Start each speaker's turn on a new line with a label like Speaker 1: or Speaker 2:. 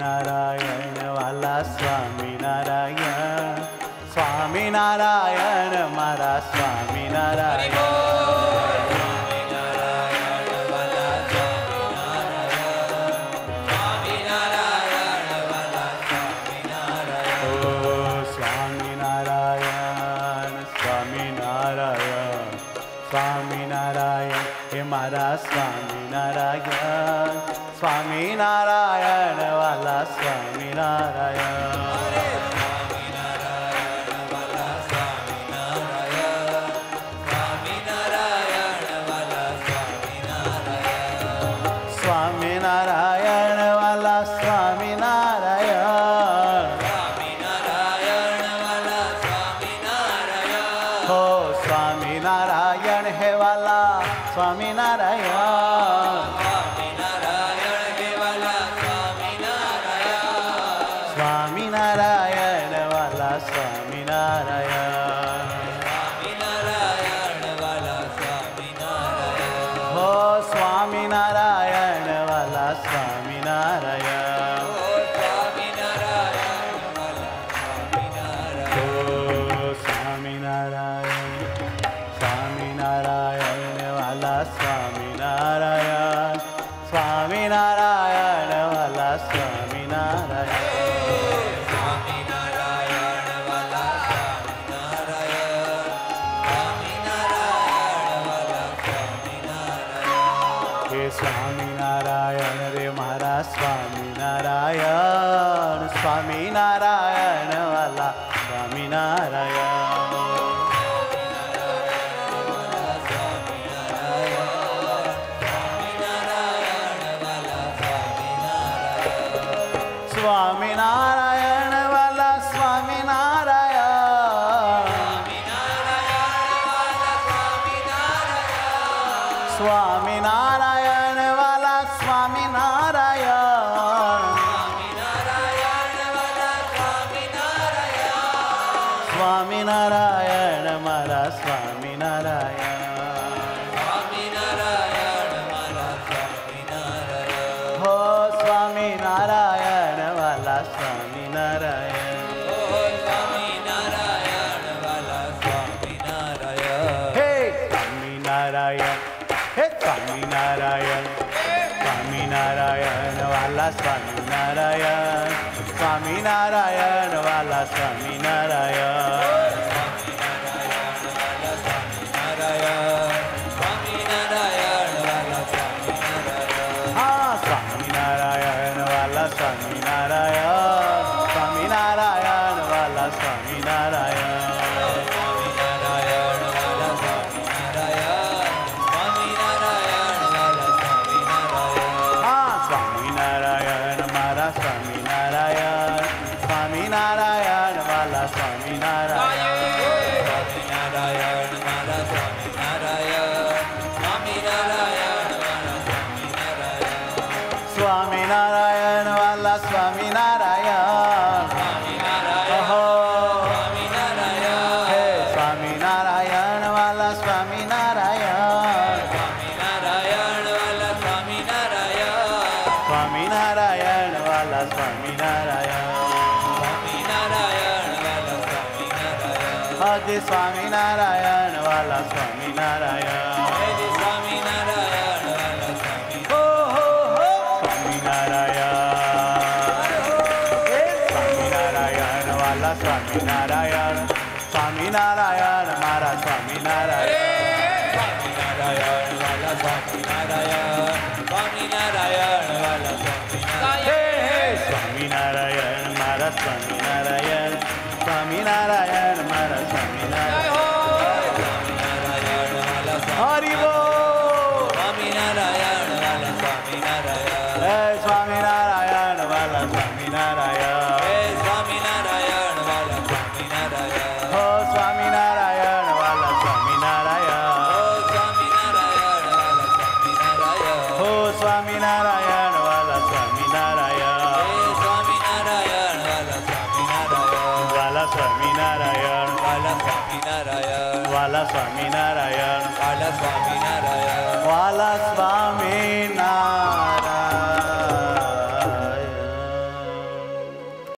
Speaker 1: नारायण वाला स्वामी नारायण स्वामी नारायण मारा स्वामी नारायण ओ स्वामी नारायण स्वामी नारायण वाला स्वामी नारायण। स्वामी नारायण स्वामी नारायण वाला स्वामी नारायण स्वामी नारायण रे महाराज स्वामी नारायण स्वामी नारायण स्वामी नारायण वाला स्वामी नारायण स्वामी नारायण मारा स्वामी नारायण हो स्वामी नारायण वाला स्वामी नारायण नारायण स्वामी नारायण वाला स्वामी नारायण स्वामी नारायण वाला स्वामी नारायण हाँ स्वामी Swami Narayan, Swami Narayana Mara Swami Narayana Swami Swami Swami Swami जय स्वामी नारायण वाला स्वामी नारायण जय स्वामी नारायण वाला स्वामी हो हो हो स्वामी नारायण स्वामी नारायण वाला स्वामी नारायण स्वामी नारायण मारा स्वामी नारायण स्वामी नारायण वाला स्वामी नारायण स्वामी नारायण वाला स्वामी नारायण स्वामी नारायण मारा स्वामी Bala Swami Narayan. Bala Swami